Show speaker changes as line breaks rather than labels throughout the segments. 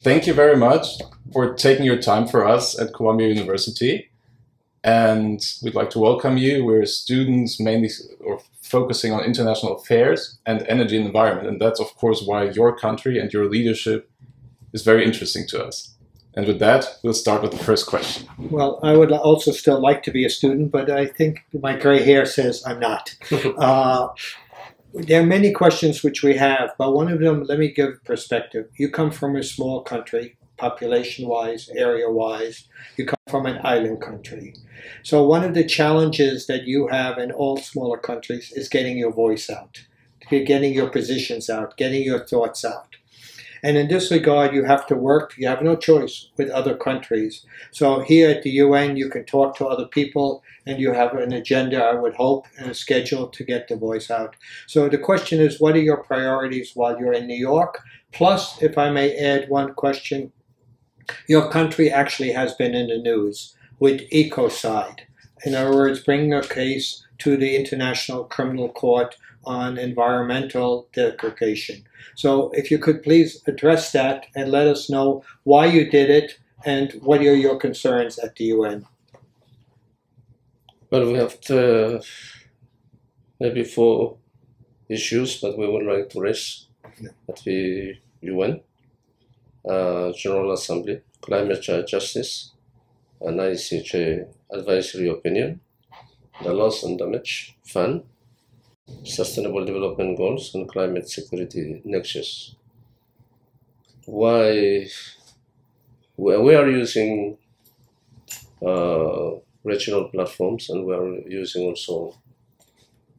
Thank you very much for taking your time for us at Columbia University. And we'd like to welcome you. We're students mainly or focusing on international affairs and energy and environment. And that's, of course, why your country and your leadership is very interesting to us. And with that, we'll start with the first question.
Well, I would also still like to be a student, but I think my gray hair says I'm not. uh, there are many questions which we have, but one of them, let me give perspective. You come from a small country, population wise, area wise. You come from an island country. So, one of the challenges that you have in all smaller countries is getting your voice out, getting your positions out, getting your thoughts out. And in this regard, you have to work, you have no choice with other countries. So here at the UN, you can talk to other people and you have an agenda, I would hope, and a schedule to get the voice out. So the question is, what are your priorities while you're in New York? Plus, if I may add one question, your country actually has been in the news with ecocide. In other words, bringing a case to the International Criminal Court on environmental degradation. So if you could please address that and let us know why you did it and what are your concerns at the UN.
Well, we have to, maybe four issues that we would like to raise yeah. at the UN, uh, General Assembly, climate justice, an ICJ advisory opinion, the loss and damage fund, Sustainable Development Goals and Climate Security Nexus. Why we are using uh, regional platforms and we are using also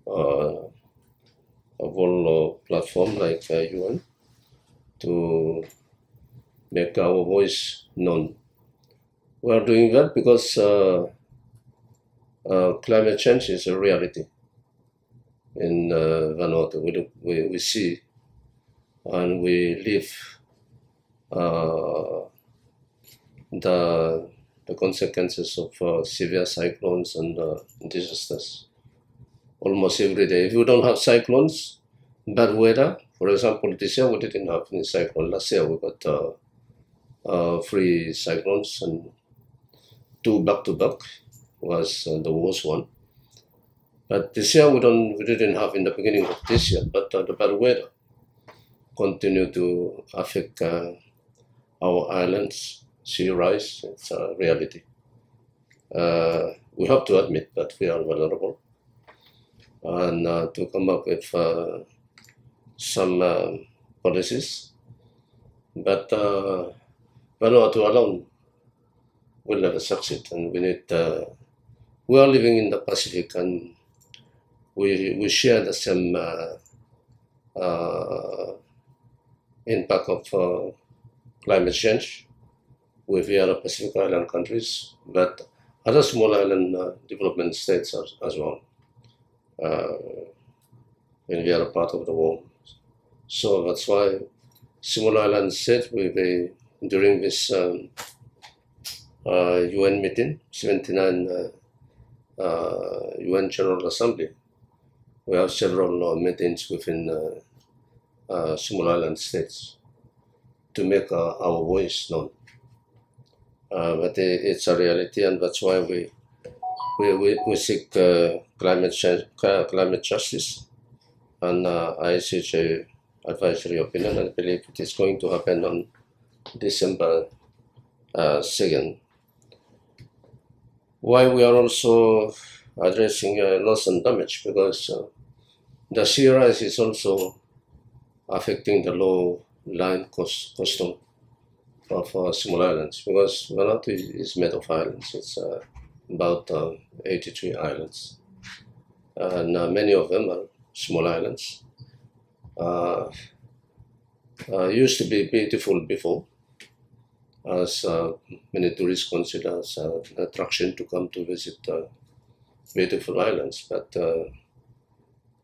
uh, a whole platform like uh, UN to make our voice known. We are doing that because uh, uh, climate change is a reality in uh, Vanuatu. We, we, we see and we live uh, the, the consequences of uh, severe cyclones and uh, disasters almost every day. If we don't have cyclones, bad weather, for example, this year we didn't have any cyclone. Last year we got uh, uh, three cyclones and two back to back was the worst one. But this year we don't we didn't have in the beginning of this year, but uh, the bad weather continue to affect uh, our islands, sea rise. It's a reality. Uh, we have to admit that we are vulnerable, and uh, to come up with uh, some um, policies. But uh, Vanuatu alone will never succeed, and we need. we are living in the Pacific, and we, we share the same uh, uh, impact of uh, climate change with the other Pacific Island countries, but other small island development states as, as well in the other part of the world. So that's why small island said we, we during this um, uh, UN meeting, 79 uh, uh, UN General Assembly, we have several uh, meetings within uh, uh, small island states to make our voice known. but it's a reality, and that's why we we, we, we seek climate change, climate justice, and ICJ advisory opinion. I believe it is going to happen on December uh, 2nd. Why we are also addressing uh, loss and damage because uh, the sea rise is also affecting the low line coast, coastal of uh, small islands because Vanuatu is made of islands. It's uh, about uh, 83 islands. And uh, many of them are small islands. Uh, uh, used to be beautiful before, as many tourists consider as an attraction to come to visit beautiful islands. But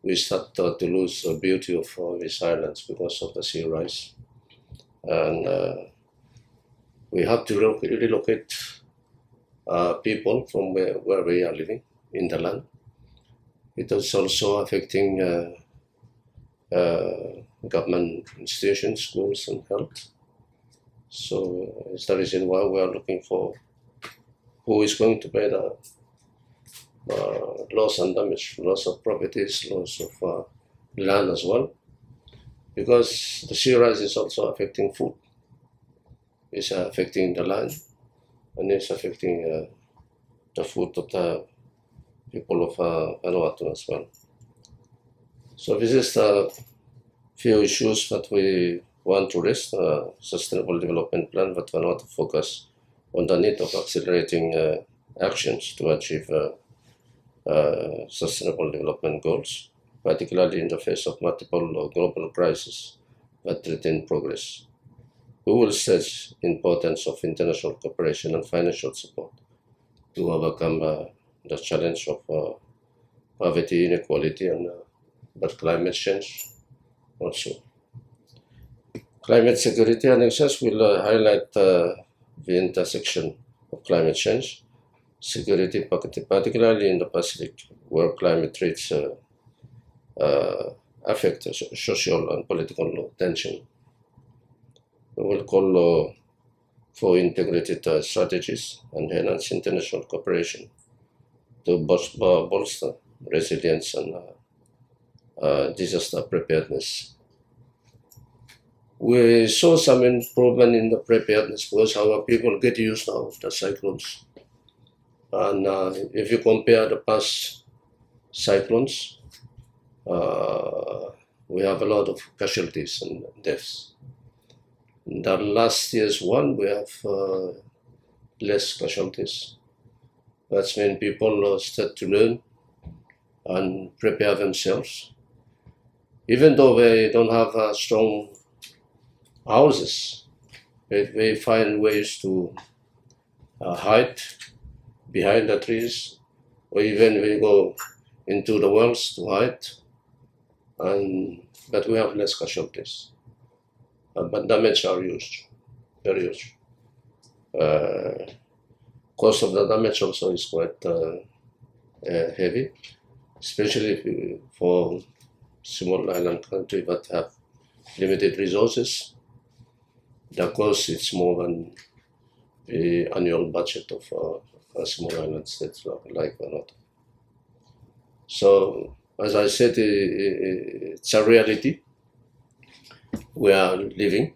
we start to lose the beauty of uh, these islands because of the sea rise. And uh, we have to relocate uh, people from where, where we are living in the land. It is also affecting uh, uh, government institutions, schools, and health. So it's the reason why we are looking for who is going to pay the uh, loss and damage, loss of properties, loss of uh, land as well, because the sea rise is also affecting food. It's affecting the land, and it's affecting uh, the food of the people of uh, Vanuatu as well. So this is the few issues that we want to raise, uh, sustainable development plan, but Vanuatu focus on the need of accelerating uh, actions to achieve uh, uh, sustainable development goals, particularly in the face of multiple global crises that threaten progress. We will stress importance of international cooperation and financial support to overcome uh, the challenge of uh, poverty, inequality, and but climate change also. Climate security nexus will uh, highlight uh, the intersection of climate change, security, particularly in the Pacific, where climate threats uh, uh affect social and political tension. We will call for integrated uh, strategies and enhance international cooperation to bolster resilience and uh, uh, disaster preparedness. We saw some improvement in the preparedness because our people get used now of the cyclones. And uh, if you compare the past cyclones, uh, we have a lot of casualties and deaths. In the last year's one, we have uh, less casualties. That's when people start to learn and prepare themselves. Even though they don't have uh, strong houses, they, they find ways to uh, hide behind the trees, or even we go into the wells to hide. And but we have less casualties. Uh, but damage are huge, very huge. Uh, cost of the damage also is quite uh, uh, heavy, especially for small island country that have limited resources. The cost is more than the annual budget of uh, small island state like Vanuatu. So, as I said, it's a reality we are living.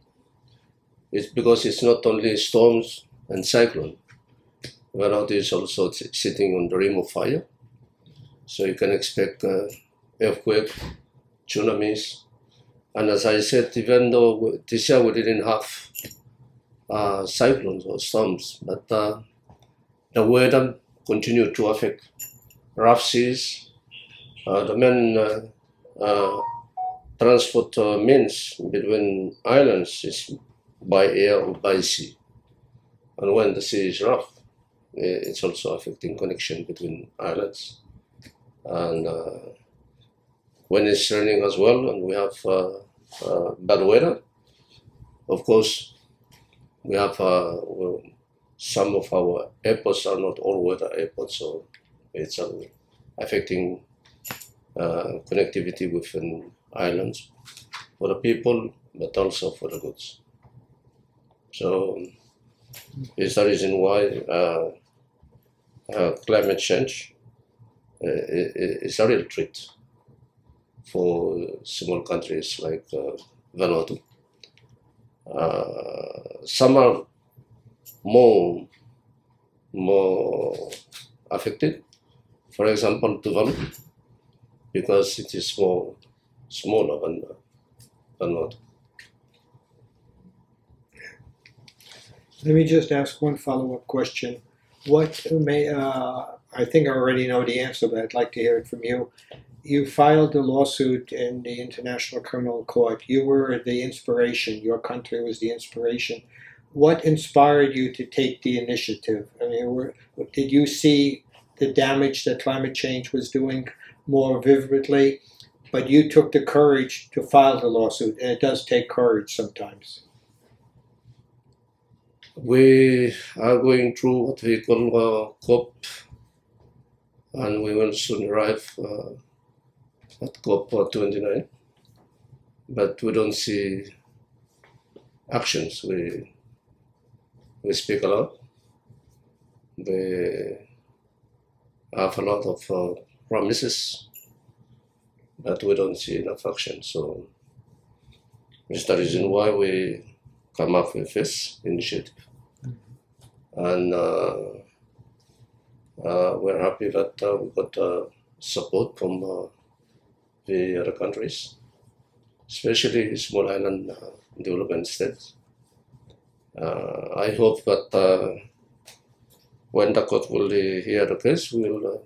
It's because it's not only storms and cyclone. Vanuatu is also sitting on the rim of fire. So you can expect uh, earthquake, tsunamis. And as I said, even though this year we didn't have uh, cyclones or storms, but uh, the weather continued to affect rough seas. Uh, the main uh, uh, transport means between islands is by air or by sea. And when the sea is rough, it's also affecting connection between islands. And uh, when it's raining as well, and we have uh, uh, bad weather, of course, we have uh, some of our airports are not all weather airports, so it's um, affecting uh, connectivity within islands for the people, but also for the goods. So it's the reason why uh, uh, climate change uh, is a real threat for small countries like uh, Vanuatu. Uh, some are more more affected. For example, Tuvalu, because it is more smaller than Vanuatu.
Let me just ask one follow-up question. What may, uh, I think I already know the answer, but I'd like to hear it from you. You filed a lawsuit in the International Criminal Court. You were the inspiration. Your country was the inspiration. What inspired you to take the initiative? I mean, were, did you see the damage that climate change was doing more vividly? But you took the courage to file the lawsuit, and it does take courage sometimes
we are going through what we call uh, COP, and we will soon arrive uh, at COP 29. But we don't see actions. We we speak a lot. We have a lot of uh, promises, but we don't see enough action. So it's the reason why we come up with this initiative. And uh, uh, we're happy that uh, we got uh, support from uh, the other countries, especially small island uh, development states. Uh, I hope that uh, when the court will hear the case, we will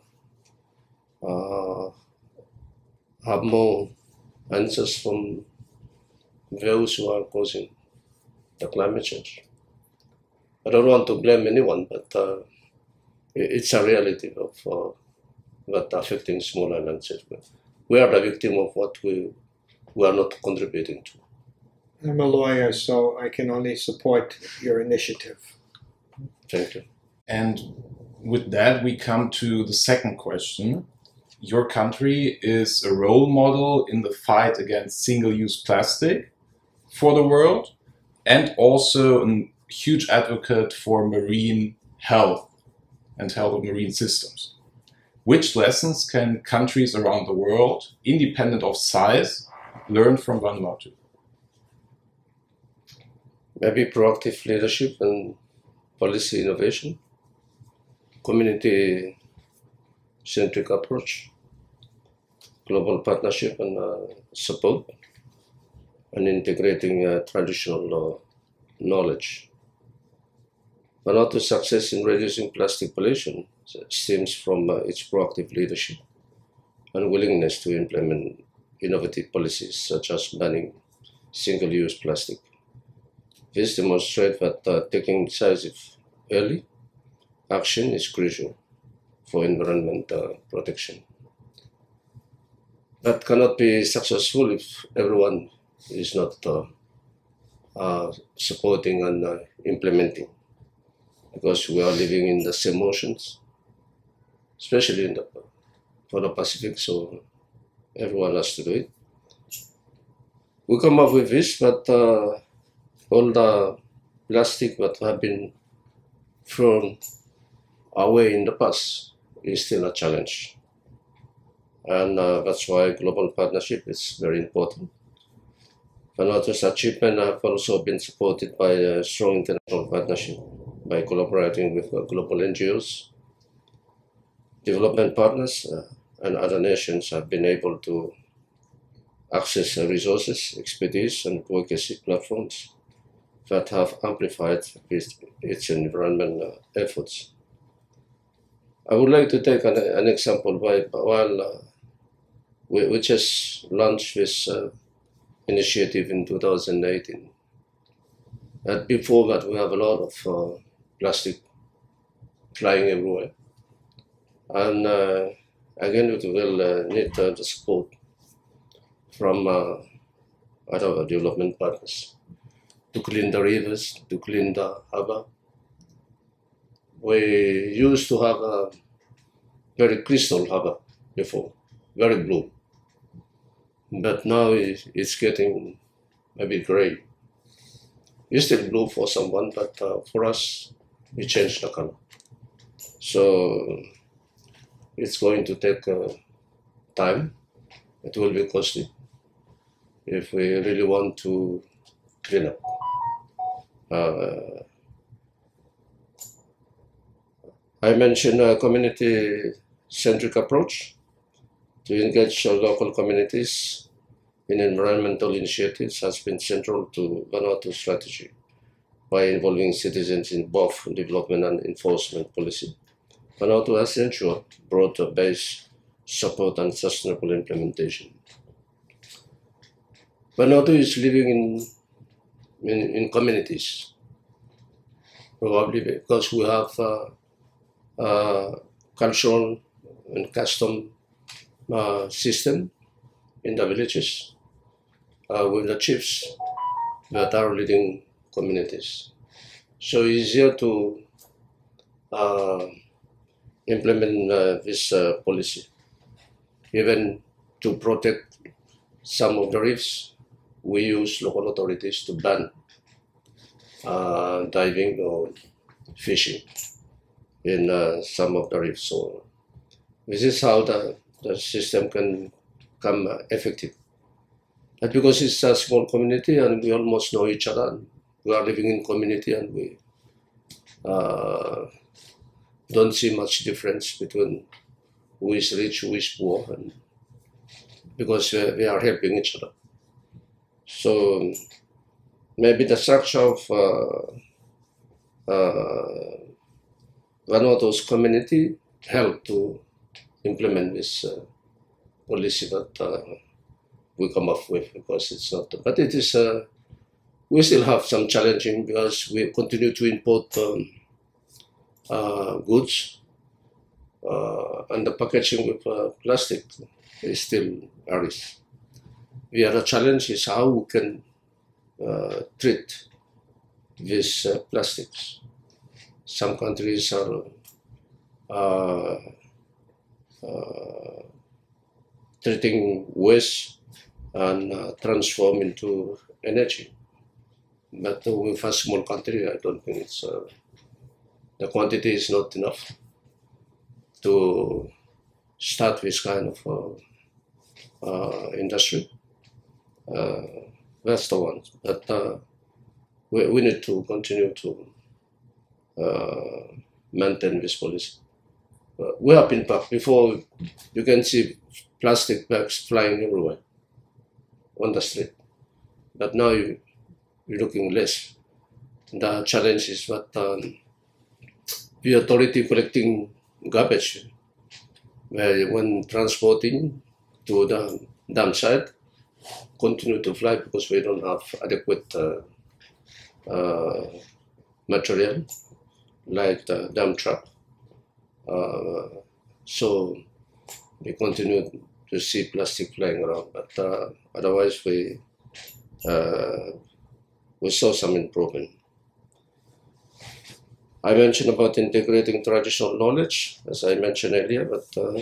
uh, have more answers from those who are causing the climate change. I don't want to blame anyone, but uh, it's a reality of uh, that affecting small islands. We are the victim of what we, we are not contributing to.
I'm a lawyer, so I can only support your initiative.
Thank you.
And with that, we come to the second question. Your country is a role model in the fight against single use plastic for the world and also a huge advocate for marine health and health of marine systems. Which lessons can countries around the world, independent of size, learn from Vanuatu?
Maybe proactive leadership and policy innovation, community centric approach, global partnership and uh, support, and integrating uh, traditional uh, knowledge. Vanuatu's success in reducing plastic pollution stems from uh, its proactive leadership and willingness to implement innovative policies such as banning single use plastic. This demonstrates that uh, taking decisive early action is crucial for environment uh, protection. That cannot be successful if everyone is not uh, uh, supporting and uh, implementing, because we are living in the same oceans, especially in the for the Pacific. So everyone has to do it. We come up with this, but uh, all the plastic that have been thrown away in the past is still a challenge. And uh, that's why global partnership is very important. Vanuatu's achievement have also been supported by a strong international partnership by collaborating with uh, global NGOs, development partners, uh, and other nations have been able to access resources, expertise, and advocacy platforms that have amplified its, environmental efforts. I would like to take an, an example by, while uh, we, we just launched this uh, initiative in 2018. And before that, we have a lot of uh, plastic flying everywhere. And uh, again, it will uh, need uh, the support from other development partners to clean the rivers, to clean the harbor. We used to have a very crystal harbor before, very blue. But now it's getting maybe gray. It's still blue for someone, but uh, for us, we changed the color. So it's going to take uh, time. It will be costly if we really want to clean up. Uh, I mentioned a community-centric approach to engage local communities in environmental initiatives has been central to Vanuatu's strategy by involving citizens in both development and enforcement policy. Vanuatu has ensured broad-based support and sustainable implementation. Vanuatu is living in, in, in communities, probably because we have uh, uh, cultural and custom uh, system in the villages uh, with the chiefs that are leading communities. So easier to implement this policy, even to protect some of the reefs. We use local authorities to ban uh, diving or fishing in uh, some of the reefs. So this is how the, the system can become effective. But because it's a small community and we almost know each other, we are living in community and we uh, don't see much difference between who is rich, who is poor, and because we are helping each other. So maybe the structure of uh, uh, Vanuatu's community helped to implement this uh, policy that uh, we come up with because it's not, but it is, uh, we still have some challenging because we continue to import um, uh, goods uh, and the packaging with uh, plastic is still a risk. The other challenge is how we can uh, treat these uh, plastics. Some countries are uh, treating waste and uh, transform into energy. But with a small country, I don't think it's uh, the quantity is not enough to start this kind of uh, industry. That's the one. But we, we need to continue to uh, maintain this policy. Uh, we have been back before you can see plastic bags flying everywhere on the street. But now you, you're looking less. The challenge is that um, the authority collecting garbage where when transporting to the dump site continue to fly because we don't have adequate uh, uh, material like the dump truck. Uh, so we continue to see plastic flying around, but otherwise we we saw some improvement. I mentioned about integrating traditional knowledge, as I mentioned earlier, but uh,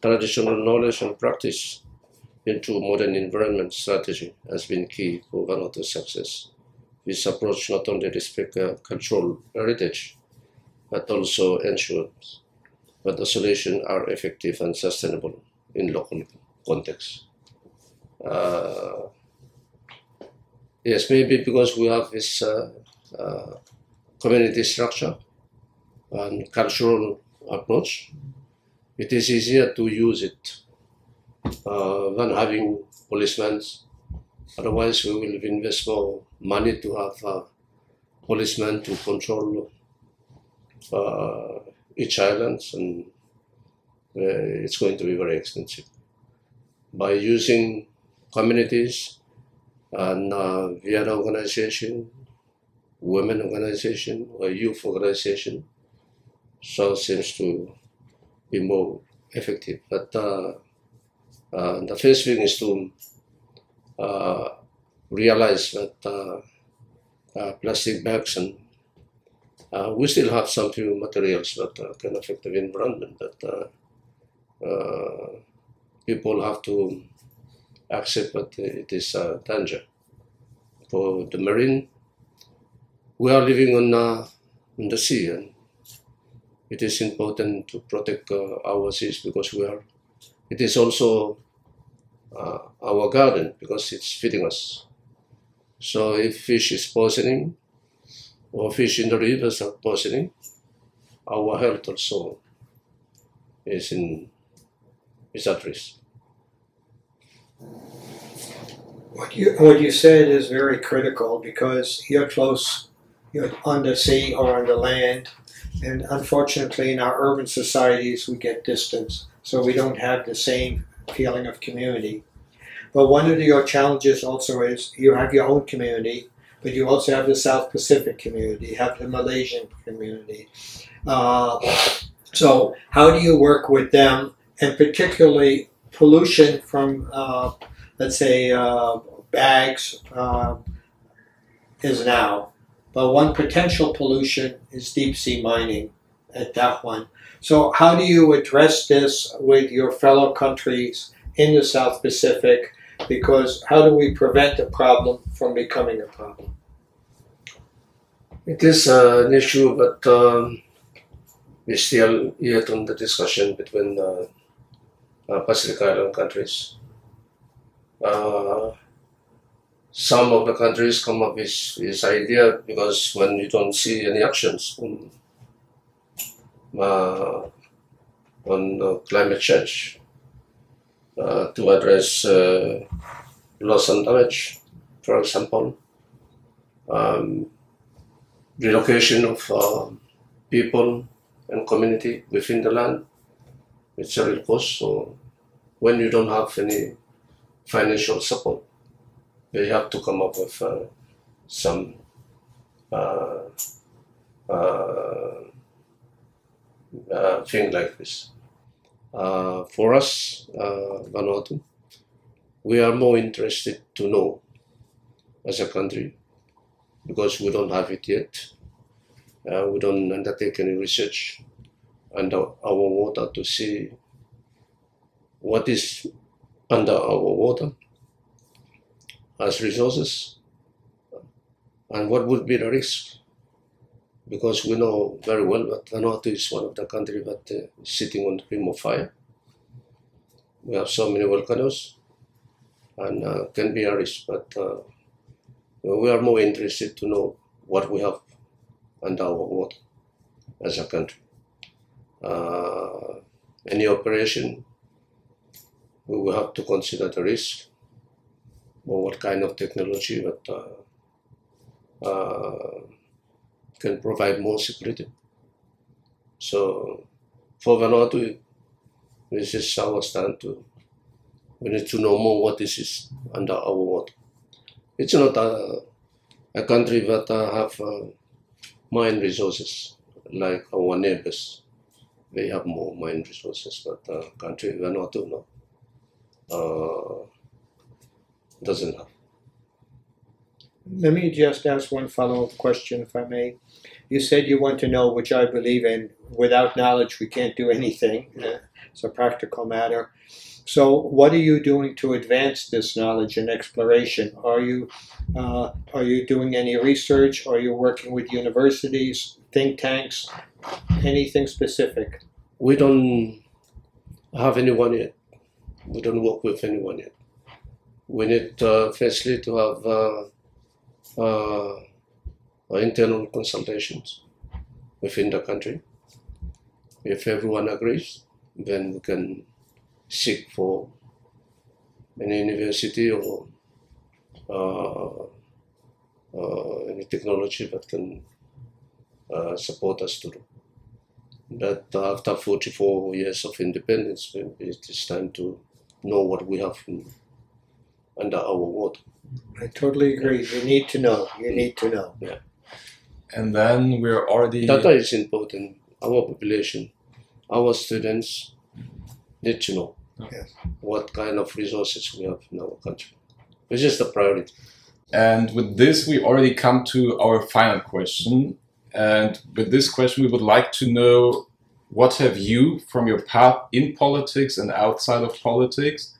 traditional knowledge and practice into modern environment strategy has been key for Vanuatu's success. This approach not only respects uh, cultural heritage, but also ensures that the solutions are effective and sustainable in local context. Uh, yes, maybe because we have this uh, uh, community structure and cultural approach, it is easier to use it uh, than having policemen. Otherwise, we will invest more money to have uh, policemen to control uh, each island and uh, it's going to be very expensive. By using communities and uh, the organization, women organization or youth organization, so seems to be more effective. But uh, uh, the first thing is to uh, realize that uh, uh, plastic bags and we still have some few materials that can affect the environment that uh, people have to accept that it is a danger. For the marine, we are living on, uh, on the sea and it is important to protect uh, our seas because we are, it is also uh, our garden because it's feeding us. So if fish is poisoning or fish in the rivers are poisoning, our health also is in is at risk.
What you what you said is very critical because you're close, you're on the sea or on the land, and unfortunately, in our urban societies, we get distance, so we don't have the same feeling of community. But one of your challenges also is you have your own community, but you also have the South Pacific community, have the Melanesian community. Uh, so, how do you work with them and particularly pollution from, uh, let's say, uh, bags uh, is now. But one potential pollution is deep sea mining at that one. So, how do you address this with your fellow countries in the South Pacific? Because how do we prevent a problem from becoming a problem?
It is uh, an issue, but um, we're still yet on the discussion between the uh, Pacific Island countries. Uh, some of the countries come up with this idea because when you don't see any actions on, uh, on climate change to address loss and damage, for example, um, relocation of uh, people and community within the land, it's a real cost. So when you don't have any financial support, they have to come up with uh, some uh, uh, uh thing like this. Uh, for us, uh, Vanuatu, we are more interested to know as a country because we don't have it yet. we don't undertake any research under our water to see what is under our water as resources and what would be the risk because we know very well that Vanuatu is one of the countries that uh, is sitting on the rim of fire. We have so many volcanoes and uh, can be a risk, but uh, we are more interested to know what we have under our water as a country. Uh, any operation, we will have to consider the risk or what kind of technology that uh, uh, can provide more security. So for Vanuatu, this is our stand to, we need to know more what this is under our water. It's not a, a country that uh, have uh, mine resources like our neighbors. They have more mine resources, but uh, country Vanuatu, no. Uh, doesn't have.
Let me just ask one follow-up question, if I may. You said you want to know, which I believe in. Without knowledge, we can't do anything. It's a practical matter. So, what are you doing to advance this knowledge and exploration? Are you uh, are you doing any research? Are you working with universities, think tanks, anything specific?
We don't have anyone yet. We don't work with anyone yet we need uh, firstly to have uh, uh, internal consultations within the country. If everyone agrees, then we can seek for any university or uh, uh, any technology that can uh, support us to do. But after 44 years of independence, it is time to know what we have under our water.
I totally agree. You need to know. You mm. need to know.
Yeah.
And then we're already.
Data is important. Our population, our students need to know
yes.
what kind of resources we have in our country, which is the priority.
And with this, we already come to our final question. And with this question, we would like to know what have you, from your path in politics and outside of politics,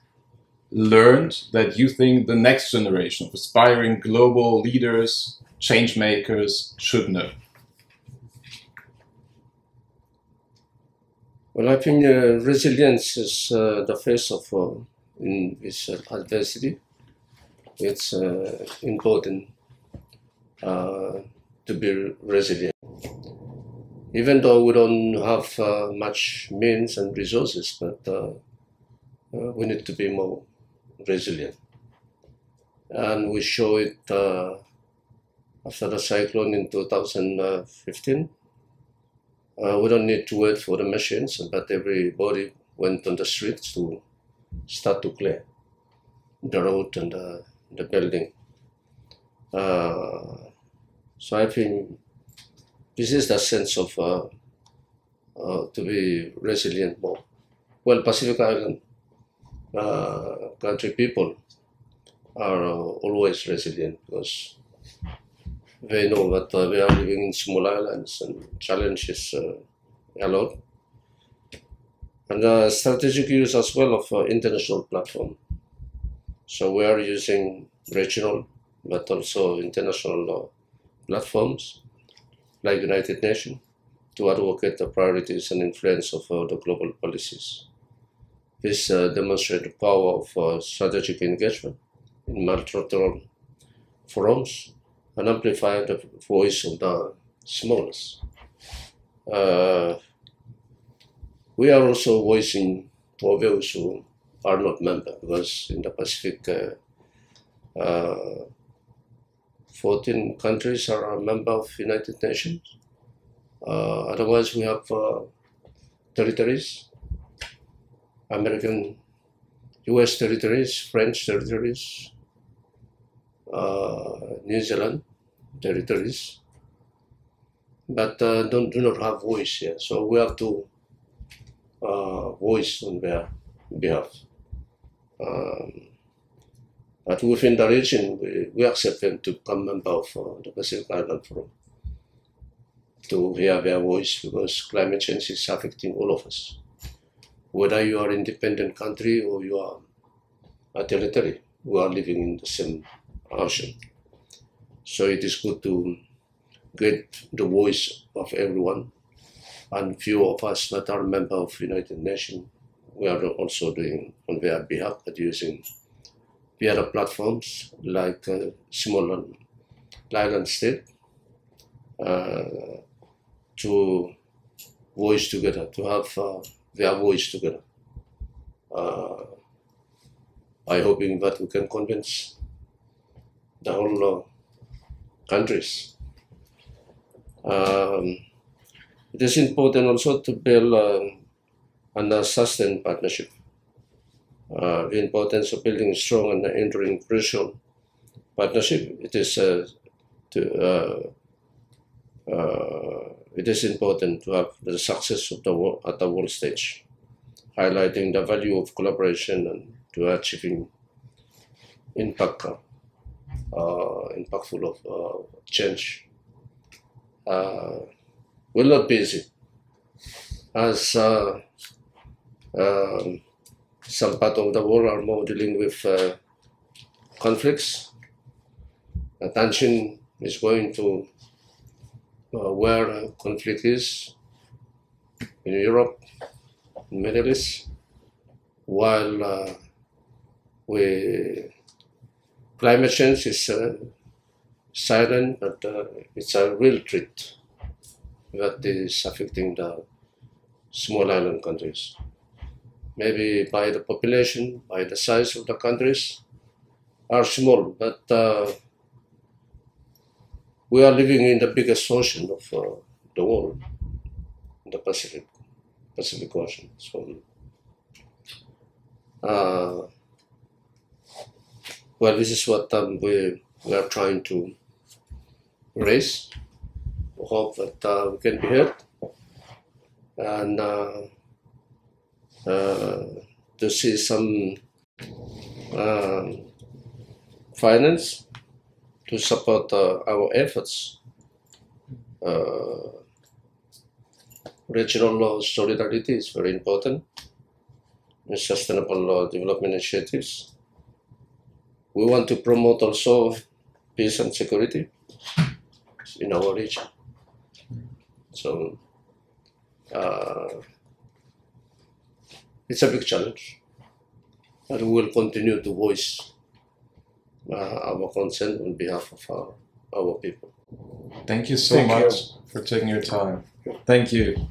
learned that you think the next generation of aspiring global leaders, change makers should know?
Well, I think uh, resilience is uh, the face of uh, in this uh, adversity. It's uh, important uh, to be resilient. Even though we don't have much means and resources, but we need to be more resilient. And we show it uh, after the cyclone in 2015. Uh, we don't need to wait for the machines, but everybody went on the streets to start to clear the road and the, the building. Uh, so I think this is the sense of uh, uh, to be resilient more. Well, Pacific Island uh, country people are uh, always resilient because they know that uh, are living in small islands and challenges a lot. And uh, strategic use as well of uh, international platform. So we are using regional but also international uh, platforms like United Nations, to advocate the priorities and influence of uh, the global policies. This uh, demonstrates the power of uh, strategic engagement in multilateral forums and amplify the voice of the smallest. Uh, we are also voicing for those who are not members, because in the Pacific, uh, uh, 14 countries are a member of United Nations. Uh, otherwise, we have territories, American, U.S. territories, French territories, uh, New Zealand territories, but uh, don't do not have voice here. So we have to uh, voice on their behalf. Um, but within the region, we, we accept them to become member of the Pacific Island Forum to hear their voice because climate change is affecting all of us. Whether you are an independent country or you are a territory, we are living in the same ocean. So it is good to get the voice of everyone. And few of us that are member of United Nations, we are also doing on their behalf, but using the other platforms like uh, small island state uh, to voice together, to have uh, voice together. Uh, I hoping that we can convince the whole uh, countries. Um, it is important also to build uh, and sustain partnership. Uh, the importance of building strong and enduring crucial partnership. It is uh, to uh, uh, it is important to have the success of the world, at the world stage, highlighting the value of collaboration and to achieving impact, uh, impactful of uh, change. Uh, will not be easy, as uh, um, some part of the world are more dealing with uh, conflicts. Attention is going to uh, where conflict is in Europe, in Middle East, while uh, we climate change is uh, silent, but uh, it's a real threat that is affecting the small island countries. Maybe by the population, by the size of the countries, are small, but uh, we are living in the biggest ocean of uh, the world, the Pacific, Pacific Ocean. So, uh, well, this is what um, we, we are trying to raise. We hope that uh, we can be heard and uh, uh, to see some um, finance to support uh, our efforts. Uh, regional solidarity is very important. in Sustainable development initiatives. We want to promote also peace and security in our region. So uh, it's a big challenge, and we will continue to voice Uh, our concern on behalf of our, our people.
Thank you so
Thank you.
much for taking your time. Thank you.